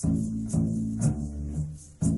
Thank you.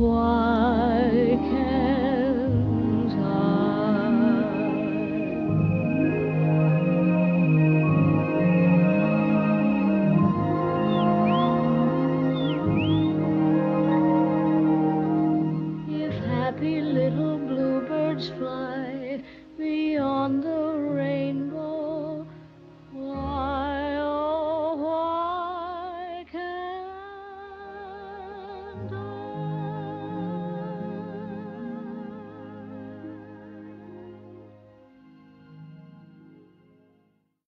why can't I? If happy little bluebirds fly beyond the